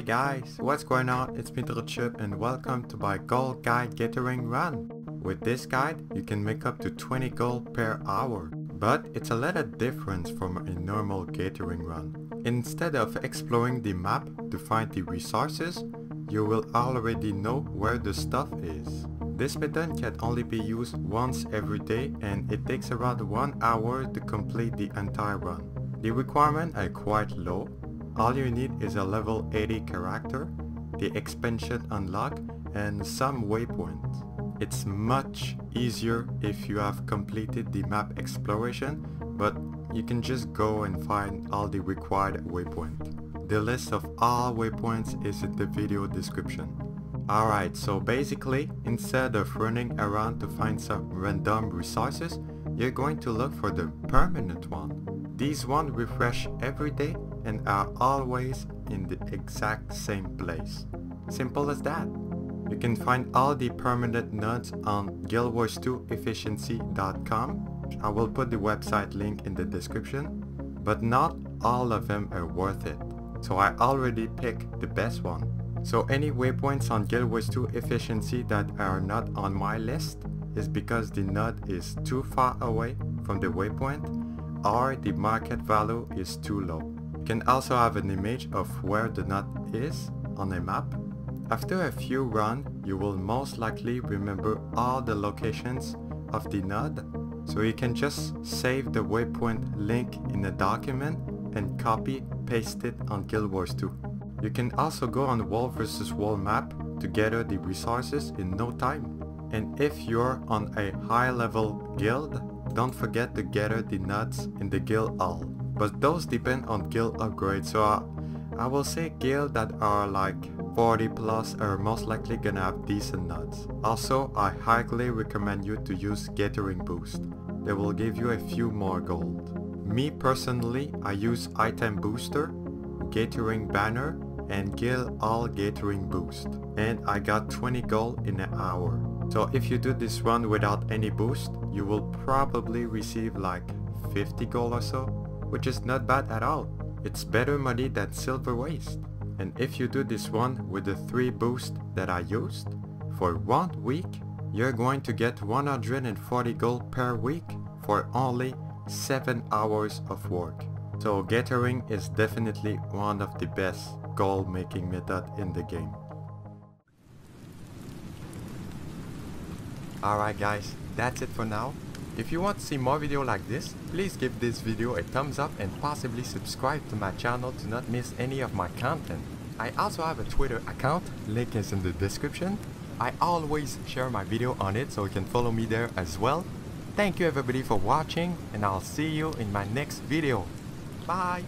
guys, what's going on? It's me Chip and welcome to my gold guide Gathering run. With this guide, you can make up to 20 gold per hour. But it's a little different from a normal Gathering run. Instead of exploring the map to find the resources, you will already know where the stuff is. This method can only be used once every day and it takes around 1 hour to complete the entire run. The requirements are quite low all you need is a level 80 character, the expansion unlock, and some waypoints. It's much easier if you have completed the map exploration, but you can just go and find all the required waypoints. The list of all waypoints is in the video description. Alright, so basically, instead of running around to find some random resources, you're going to look for the permanent one. These ones refresh every day and are always in the exact same place. Simple as that. You can find all the permanent nodes on guildwars2efficiency.com. I will put the website link in the description, but not all of them are worth it. So I already picked the best one. So any waypoints on Guild Wars 2 efficiency that are not on my list is because the node is too far away from the waypoint or the market value is too low. You can also have an image of where the node is on a map. After a few runs, you will most likely remember all the locations of the node, so you can just save the waypoint link in a document and copy paste it on Guild Wars 2. You can also go on world versus world map to gather the resources in no time. And if you're on a high level guild, don't forget to gather the nuts in the guild hall but those depend on guild upgrades so I, I will say guild that are like 40 plus are most likely gonna have decent nuts. Also, I highly recommend you to use Gathering Boost. They will give you a few more gold. Me personally, I use Item Booster, Gathering Banner, and Guild All Gathering Boost. And I got 20 gold in an hour. So if you do this run without any boost, you will probably receive like 50 gold or so which is not bad at all. It's better money than Silverwaste. And if you do this one with the 3 boost that I used, for one week, you're going to get 140 gold per week for only 7 hours of work. So gathering is definitely one of the best gold making method in the game. Alright guys, that's it for now. If you want to see more video like this, please give this video a thumbs up and possibly subscribe to my channel to not miss any of my content. I also have a Twitter account, link is in the description. I always share my video on it so you can follow me there as well. Thank you everybody for watching and I'll see you in my next video. Bye!